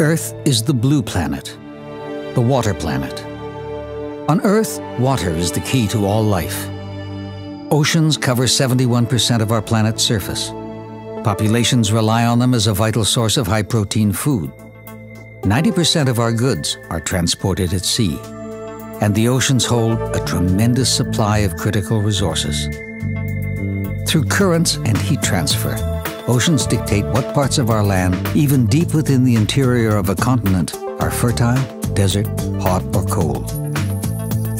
Earth is the blue planet, the water planet. On Earth, water is the key to all life. Oceans cover 71% of our planet's surface. Populations rely on them as a vital source of high protein food. 90% of our goods are transported at sea. And the oceans hold a tremendous supply of critical resources. Through currents and heat transfer, oceans dictate what parts of our land, even deep within the interior of a continent, are fertile, desert, hot, or cold.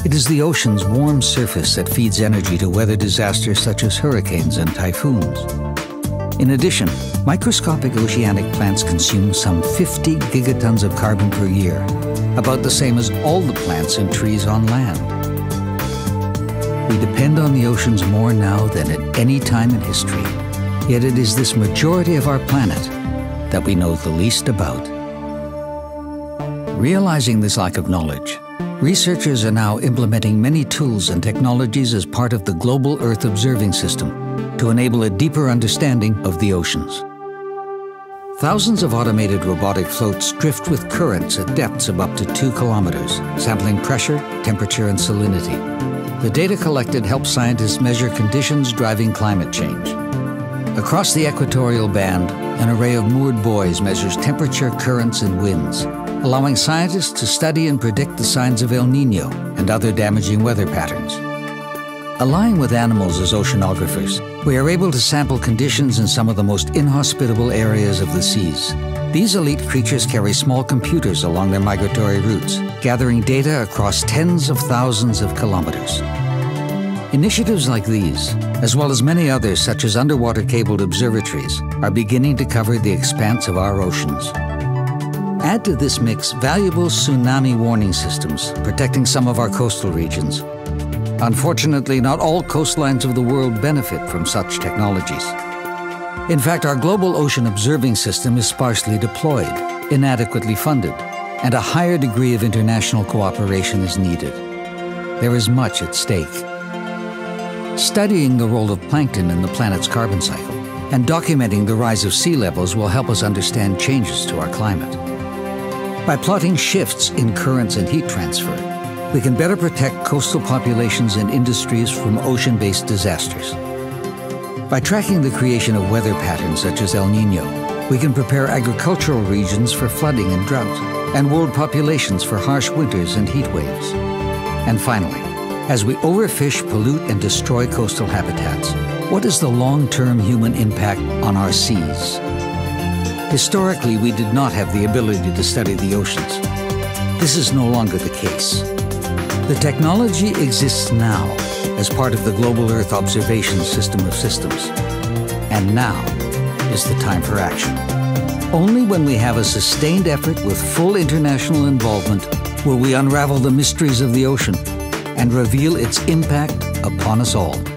It is the ocean's warm surface that feeds energy to weather disasters such as hurricanes and typhoons. In addition, microscopic oceanic plants consume some 50 gigatons of carbon per year, about the same as all the plants and trees on land. We depend on the oceans more now than at any time in history, yet it is this majority of our planet that we know the least about. Realizing this lack of knowledge, researchers are now implementing many tools and technologies as part of the Global Earth Observing System to enable a deeper understanding of the oceans. Thousands of automated robotic floats drift with currents at depths of up to two kilometers, sampling pressure, temperature, and salinity. The data collected helps scientists measure conditions driving climate change. Across the equatorial band, an array of moored buoys measures temperature, currents, and winds, allowing scientists to study and predict the signs of El Nino and other damaging weather patterns. Allying with animals as oceanographers, we are able to sample conditions in some of the most inhospitable areas of the seas. These elite creatures carry small computers along their migratory routes, gathering data across tens of thousands of kilometers. Initiatives like these, as well as many others such as underwater cabled observatories, are beginning to cover the expanse of our oceans. Add to this mix valuable tsunami warning systems protecting some of our coastal regions. Unfortunately, not all coastlines of the world benefit from such technologies. In fact, our global ocean observing system is sparsely deployed, inadequately funded, and a higher degree of international cooperation is needed. There is much at stake. Studying the role of plankton in the planet's carbon cycle and documenting the rise of sea levels will help us understand changes to our climate. By plotting shifts in currents and heat transfer, we can better protect coastal populations and industries from ocean-based disasters. By tracking the creation of weather patterns such as El Nino, we can prepare agricultural regions for flooding and drought, and world populations for harsh winters and heat waves. And finally, as we overfish, pollute, and destroy coastal habitats, what is the long-term human impact on our seas? Historically, we did not have the ability to study the oceans. This is no longer the case. The technology exists now as part of the Global Earth Observation System of Systems. And now is the time for action. Only when we have a sustained effort with full international involvement will we unravel the mysteries of the ocean and reveal its impact upon us all.